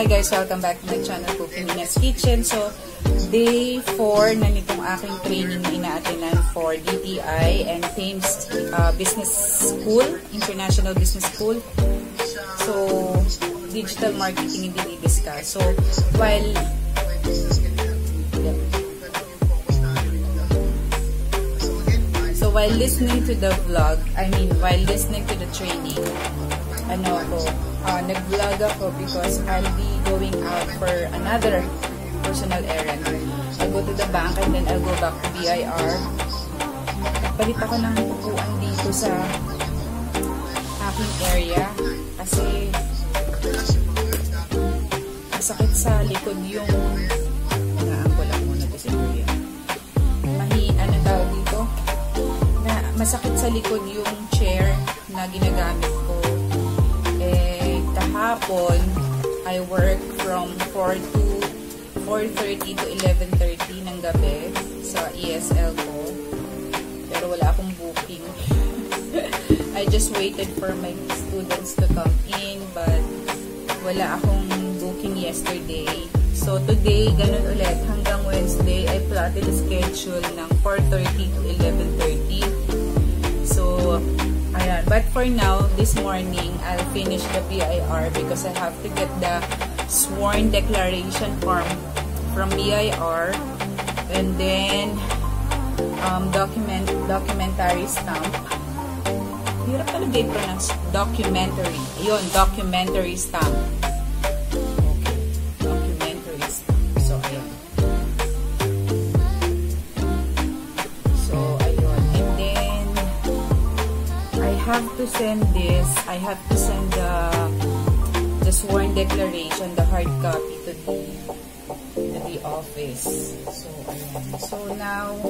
Hi guys, welcome back to my channel, Cooking Nina's Kitchen. So, day 4 na nitong aking training na inaatinan for DTI and Thames uh, Business School, International Business School. So, digital marketing hindi discuss. So, while So, while listening to the vlog, I mean, while listening to the training, ano ako, uh, nag-vlog ako because I'll be going out for another personal errand. I'll go to the bank and then I'll go back to BIR. Palit ako ng upuan dito sa aking area kasi masakit sa likod yung naangko muna to si Kuya. Mahi, ano dito? Na, masakit sa likod yung chair na ginagamit kahapon, I work from 4 to 4.30 to 11.30 ng gabi sa ESL ko. Pero wala akong booking. I just waited for my students to come in but wala akong booking yesterday. So today, ganun ulit. Hanggang Wednesday, I plotted a schedule ng 4.30 to 11.30. So, ayan. But for now, this morning, I'll finish the BIR because I have to get the sworn declaration form from BIR and then um, document documentary stamp. Hirap talaga i-pronounce. Documentary. Ayun, documentary stamp. Have to send this. I have to send the the sworn declaration, the hard copy to the to the office. So, ayun. So, now,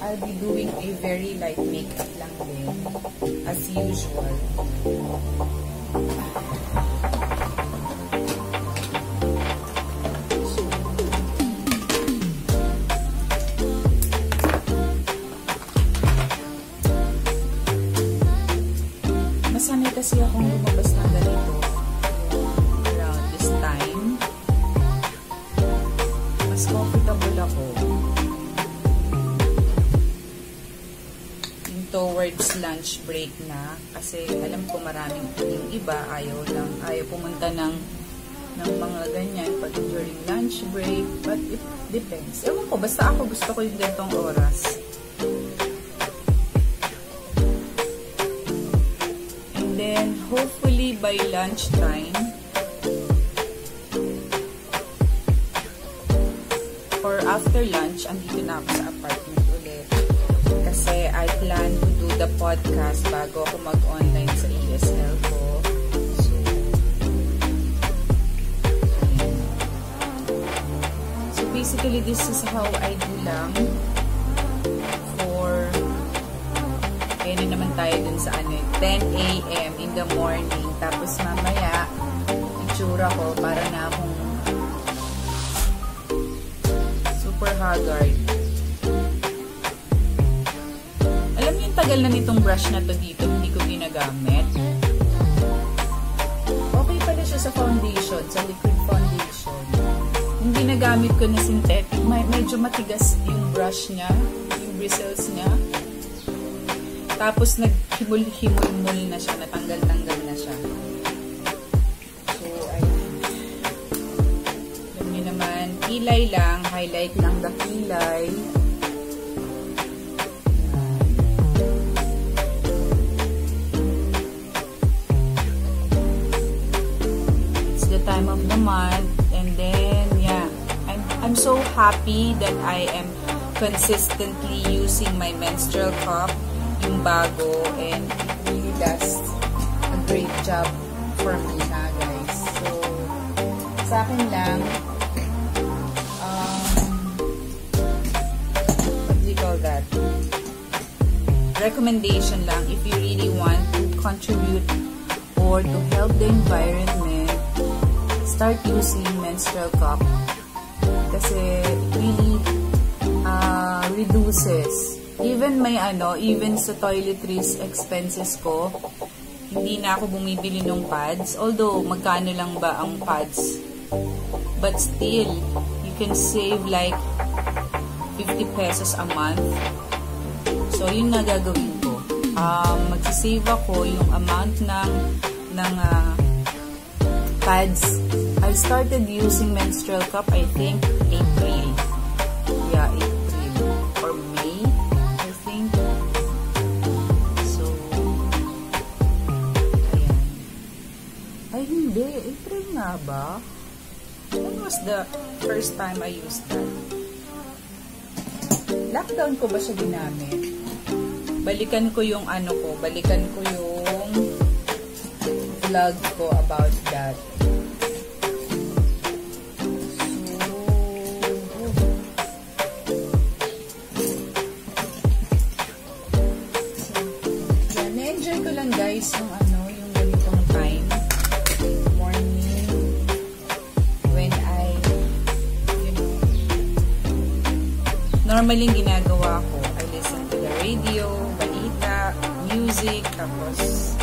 I'll be doing a very light makeup lang din. As usual. Akong lumabas ng ganito around this time. Mas comfortable ako. Yung towards lunch break na. Kasi alam ko maraming yung iba ayaw lang, ayaw pumunta ng ng mga ganyan pag during lunch break. But it depends. Ewan ko, basta ako gusto ko yung ganitong oras. By lunchtime, or after lunch, andito na ako sa apartment ulit. Kasi I plan to do the podcast bago ako mag-online sa ESL ko. So, so basically, this is how I do lang tayo dun sa ano, 10 a.m. in the morning. Tapos mamaya, itsura ko para na akong super haggard. Alam niyo tagal na nitong brush na to dito, hindi ko ginagamit. Okay pala siya sa foundation, sa liquid foundation. Yung ginagamit ko na synthetic, medyo matigas yung brush niya, yung bristles niya. Tapos naghimul-himul na siya, natanggal-tanggal na siya. So, ayun. Alam naman, kilay lang, highlight lang the kilay. It's the time of the month, and then, yeah, I'm, I'm so happy that I am consistently using my menstrual cup yung bago and it really does a great job for me na guys. So, sa akin lang, um, call that? Recommendation lang if you really want to contribute or to help the environment, start using menstrual cup kasi it really uh, reduces even may ano, even sa toiletries expenses ko, hindi na ako bumibili ng pads. Although, magkano lang ba ang pads But still, you can save like 50 pesos a month. So, yun na gagawin ko. Um, magsisave ako yung amount ng, ng uh, pads. I started using menstrual cup, I think, April. April nga ba? When was the first time I used that? Lockdown ko ba siya ginamit? Balikan ko yung ano ko, balikan ko yung vlog ko about that. guys yung ano, normally ginagawa ko, I listen to the radio, balita, music, tapos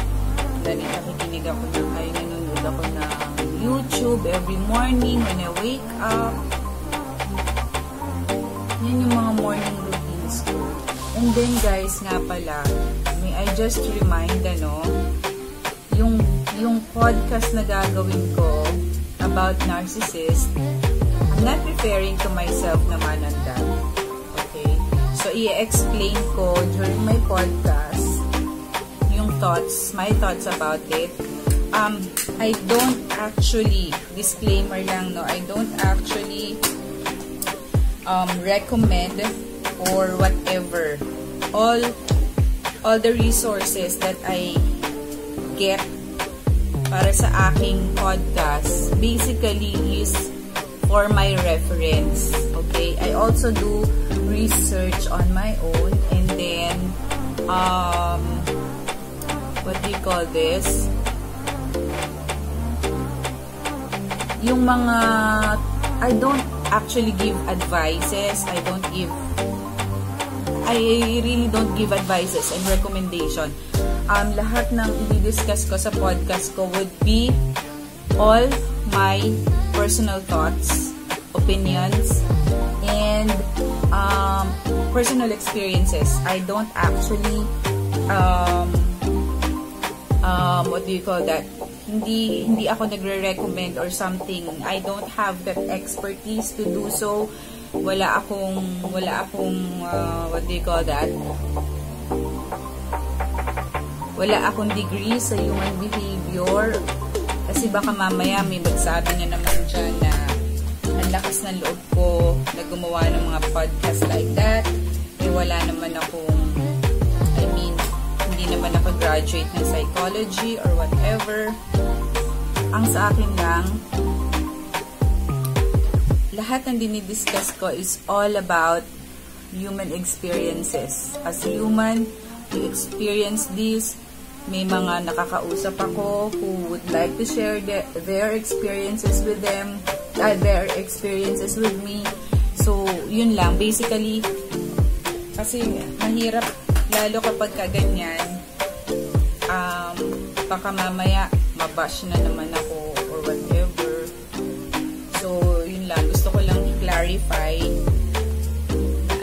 dali nakikinig ako ng, ay nanonood ako ng YouTube every morning when I wake up. Yan yung mga morning routines ko. And then guys, nga pala, may I just remind, ano, yung, yung podcast na gagawin ko about narcissist, I'm not referring to myself naman on. Okay? So, i-explain ko during my podcast yung thoughts, my thoughts about it. Um, I don't actually, disclaimer lang, no, I don't actually um, recommend or whatever all all the resources that I get para sa aking podcast basically is for my reference. Okay? I also do research on my own and then um what do you call this? Yung mga I don't actually give advices. I don't give I really don't give advices and recommendation. Um, lahat ng i-discuss ko sa podcast ko would be all my personal thoughts, opinions, um, personal experiences. I don't actually um, um, what do you call that? Hindi hindi ako nagre-recommend or something. I don't have that expertise to do so wala akong wala akong uh, what do you call that wala akong degree sa human behavior kasi baka mamaya may magsabi na naman dyan na lakas ng loob ko na gumawa ng mga podcast like that eh wala naman akong I mean hindi naman ako graduate ng psychology or whatever ang sa akin lang lahat ng dinidiscuss ko is all about human experiences. As human, we experience this. May mga nakakausap ako who would like to share the, their experiences with them, uh, their experiences with me. So, yun lang. Basically, kasi mahirap, lalo kapag kaganyan, um, baka mamaya, mabash na naman ako or whatever. So, yun lang. Gusto ko lang i-clarify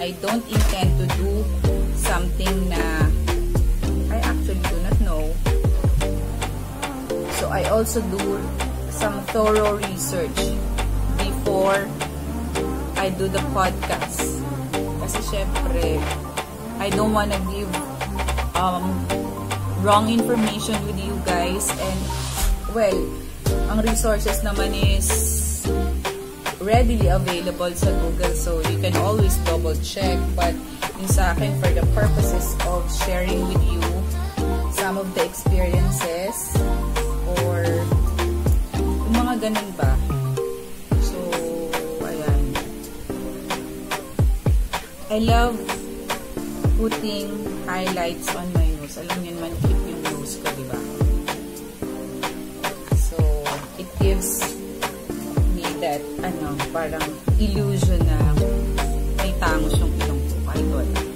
I don't intend to do something na I actually do not know. So, I also do some thorough research before I do the podcast. Kasi syempre, I don't wanna give um, wrong information with you guys. And well, ang resources naman is readily available sa Google. So you can always double check. But yung sa akin for the purposes of sharing with you some of the experiences or yung mga ganun ba I love putting highlights on my nose alam niyo naman keep yung nose ko diba so it gives that, ano, parang illusion na may tangos yung ilong ko. Kahit wala.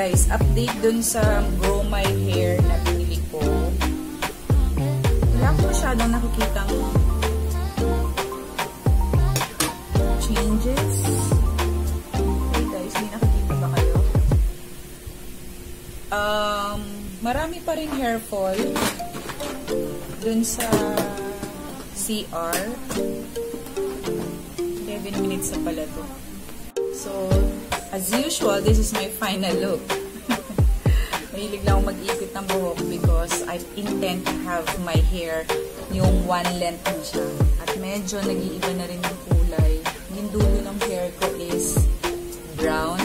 Guys, update dun sa Grow My Hair na binili ko. Wala ko masyadong nakikitang changes. Hey guys, may nakikita ba kayo? Um, marami pa rin hair fall dun sa CR. 11 minutes na pala to. So, as usual, this is my final look. Mahilig lang mag-ikot ng buhok because I intend to have my hair yung one length na siya. At medyo nag-iiba na rin yung kulay. Yung dulo ng hair ko is brown.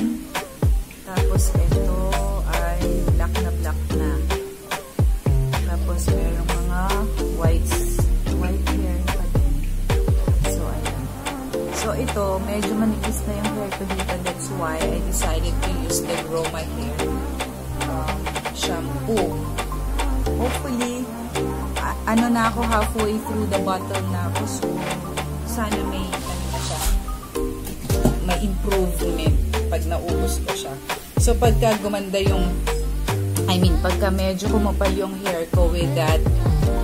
Pagka gumanda yung, I mean, pagka medyo kumapal yung hair ko with that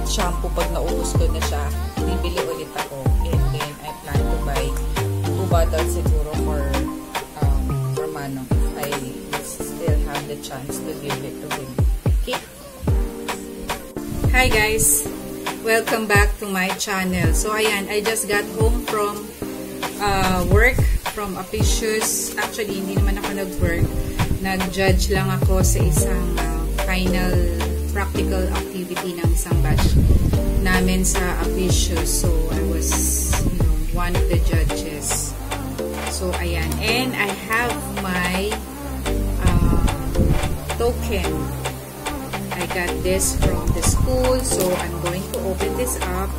shampoo, pag naubos ko na siya, bibili ulit ako. And then, I plan to buy two bottles siguro for, um, for Manong. I still have the chance to give it to him. Okay? Hi guys! Welcome back to my channel. So ayan, I just got home from uh, work, from Apicius. Actually, hindi naman ako nag-work. Nag-judge lang ako sa isang uh, final practical activity ng isang batch namin sa Apicius. So, I was, you know, one of the judges. So, ayan. And I have my uh, token I got this from the school, so I'm going to open this up.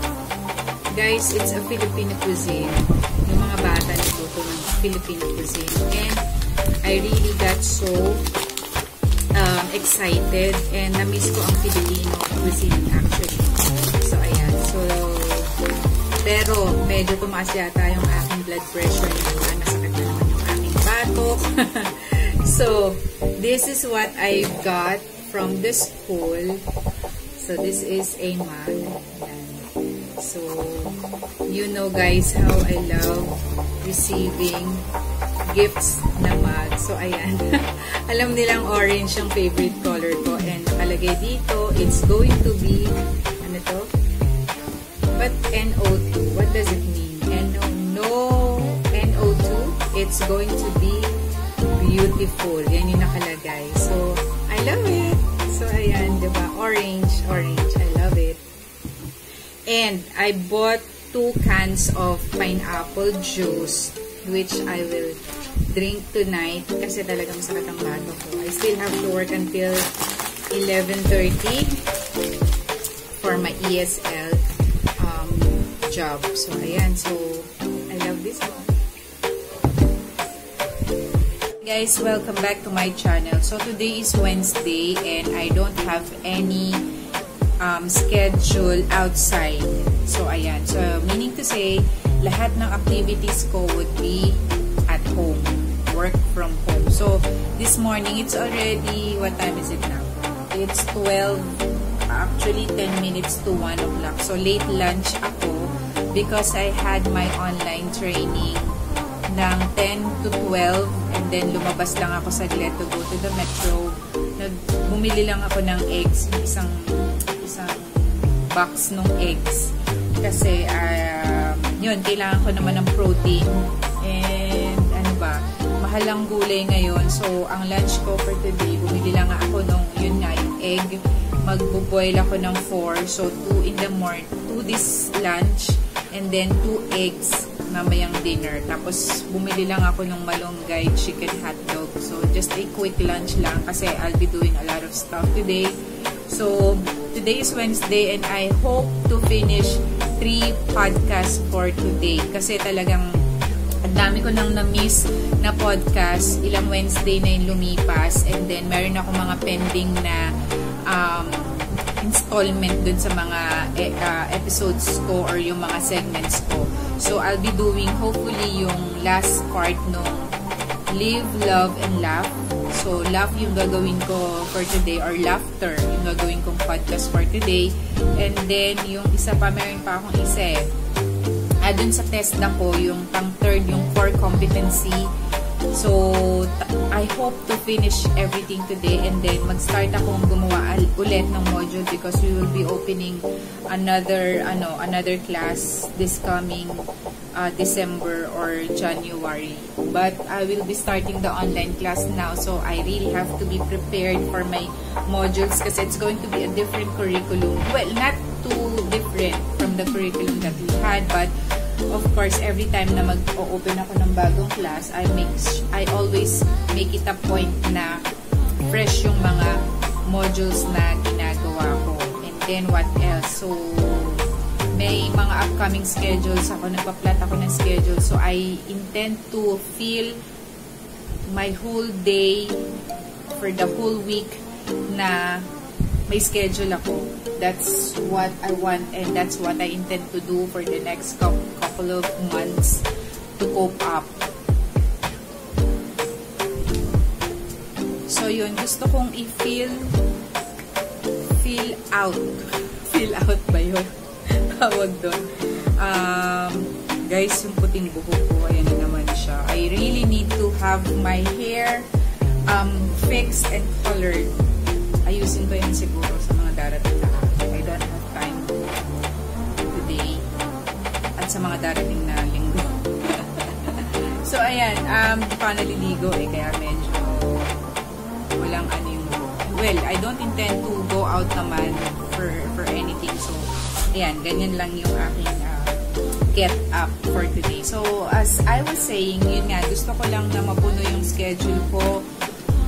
Guys, it's a Filipino cuisine. Yung mga bata nagluto ng Filipino cuisine. And I really got so um, excited and na-miss ko ang Filipino cuisine actually. So, ayan. So, pero medyo tumaas yata yung aking blood pressure naman. Nasakit na naman yung aking batok. so, this is what I got from the school. So, this is a mug. So, you know guys how I love receiving gifts na mug. So, ayan. Alam nilang orange yung favorite color ko. And nakalagay dito, it's going to be, ano to? But NO2, what does it mean? NO, no, NO2, it's going to be beautiful. Yan yung nakalagay. So, I love it. So, ayan, diba? Orange, orange. I love it. And, I bought two cans of pineapple juice which I will drink tonight kasi talaga masakit ang bato ko. I still have to work until 11.30 for my ESL um, job. So, ayan. So, I love this one. Guys, welcome back to my channel. So, today is Wednesday and I don't have any um, schedule outside. So, ayan. So, meaning to say, lahat ng activities ko would be from home. So, this morning, it's already, what time is it now? It's 12, actually 10 minutes to 1 o'clock. So, late lunch ako because I had my online training ng 10 to 12 and then lumabas lang ako saglit to go to the metro. Nag, bumili lang ako ng eggs, isang isang box ng eggs. Kasi, uh, yun, kailangan ko naman ng protein. Mahal ang gulay ngayon. So, ang lunch ko for today, bumili lang ako nung, yun nga, yung egg. Magbo-boil ako ng 4. So, 2 in the morning, 2 this lunch, and then 2 eggs mamayang dinner. Tapos, bumili lang ako ng malunggay chicken hotdog. So, just a quick lunch lang kasi I'll be doing a lot of stuff today. So, today is Wednesday and I hope to finish 3 podcasts for today. Kasi talagang ang dami ko nang na-miss na podcast. Ilang Wednesday na yung lumipas. And then, meron ako mga pending na um, installment dun sa mga uh, episodes ko or yung mga segments ko. So, I'll be doing hopefully yung last part nung live, love, and laugh. So, laugh yung gagawin ko for today or laughter yung gagawin kong podcast for today. And then, yung isa pa, meron pa akong isa eh. Ah, dun sa test na ko, yung pang third, yung core competency So, I hope to finish everything today and then mag-start akong gumawa ulit ng module because we will be opening another ano another class this coming uh, December or January. But I will be starting the online class now so I really have to be prepared for my modules because it's going to be a different curriculum. Well, not too different from the curriculum that we had but of course, every time na mag-open ako ng bagong class, I make I always make it a point na fresh yung mga modules na ginagawa ko. And then what else? So, may mga upcoming schedules ako, nagpa-plot ako ng schedule. So, I intend to fill my whole day for the whole week na may schedule ako. That's what I want and that's what I intend to do for the next couple of months to cope up. So yun, gusto kong i-feel feel out. feel out ba yun? Tawag doon. Um, guys, yung puting buhok ko, ayan na naman siya. I really need to have my hair um, fixed and colored ayusin ko yan siguro sa mga darating na I don't have time today at sa mga darating na linggo. so, ayan, um, pa naliligo eh, kaya medyo walang ano well, I don't intend to go out naman for, for anything. So, ayan, ganyan lang yung aking uh, get up for today. So, as I was saying, yun nga, gusto ko lang na mapuno yung schedule ko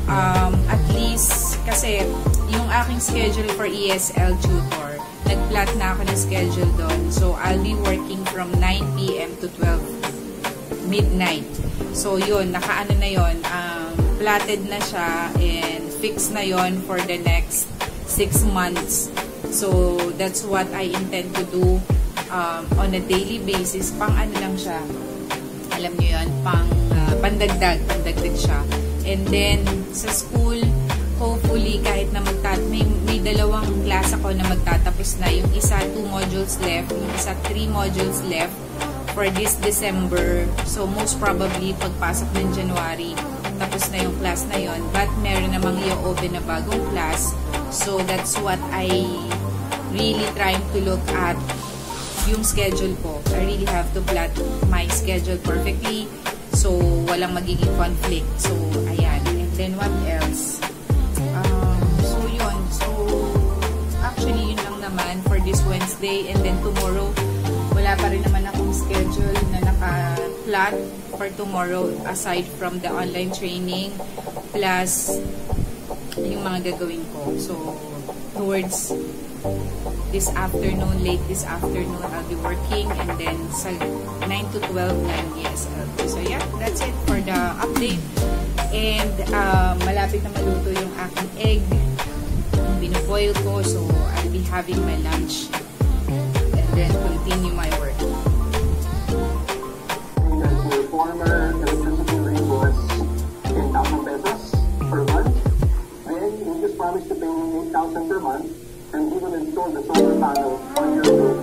um, at least, kasi yung aking schedule for ESL tutor, nag-plot na ako ng schedule doon. So, I'll be working from 9 p.m. to 12 midnight. So, yun, nakaano na yun, um, plotted na siya and fixed na yon for the next 6 months. So, that's what I intend to do um, on a daily basis. Pang ano lang siya, alam nyo yun, pang uh, pandagdag, pandagdag siya. And then, sa school, hopefully, kahit na magtat may, may dalawang class ako na magtatapos na. Yung isa, two modules left. Yung isa, three modules left for this December. So, most probably, pagpasok ng January, tapos na yung class na yon But, meron namang i-open na bagong class. So, that's what I really trying to look at yung schedule ko. I really have to plot my schedule perfectly So, walang magiging conflict. So, ayan. And then, what else? Um, so, yun. So, actually, yun lang naman for this Wednesday. And then, tomorrow, wala pa rin naman akong schedule na naka-plot for tomorrow aside from the online training plus yung mga gagawin ko. So, towards this afternoon, late this afternoon, I'll be working and then sa 9 to 12 ng ESL. So yeah, that's it for the update. And uh, malapit na maluto yung aking egg. Binuboil ko, so I'll be having my lunch and then continue my work. former electricity rate was 10,000 pesos per month. And you just promised to pay 8,000 per month even install the solar panel on your roof.